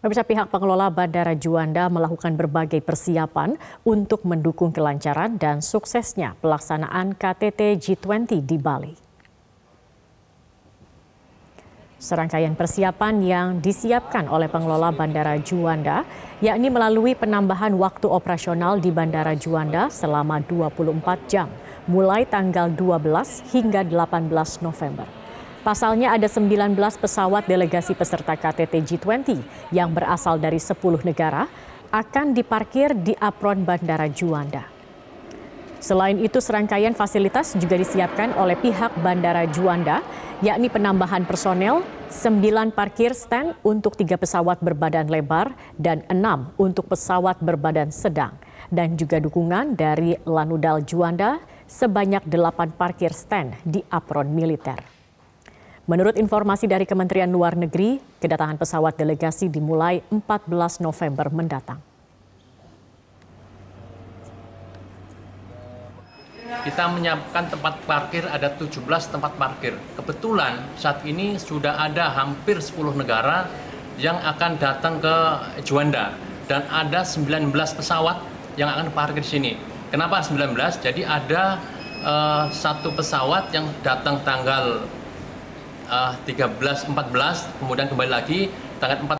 Pemirsa pihak pengelola Bandara Juanda melakukan berbagai persiapan untuk mendukung kelancaran dan suksesnya pelaksanaan KTT G20 di Bali. Serangkaian persiapan yang disiapkan oleh pengelola Bandara Juanda, yakni melalui penambahan waktu operasional di Bandara Juanda selama 24 jam, mulai tanggal 12 hingga 18 November. Pasalnya ada 19 pesawat delegasi peserta KTT G20 yang berasal dari 10 negara akan diparkir di apron Bandara Juanda. Selain itu serangkaian fasilitas juga disiapkan oleh pihak Bandara Juanda, yakni penambahan personel, 9 parkir stand untuk tiga pesawat berbadan lebar dan 6 untuk pesawat berbadan sedang, dan juga dukungan dari Lanudal Juanda sebanyak 8 parkir stand di apron militer. Menurut informasi dari Kementerian Luar Negeri, kedatangan pesawat delegasi dimulai 14 November mendatang. Kita menyiapkan tempat parkir ada 17 tempat parkir. Kebetulan saat ini sudah ada hampir 10 negara yang akan datang ke Juanda dan ada 19 pesawat yang akan parkir di sini. Kenapa 19? Jadi ada uh, satu pesawat yang datang tanggal uh, 13 14 kemudian kembali lagi tanggal 4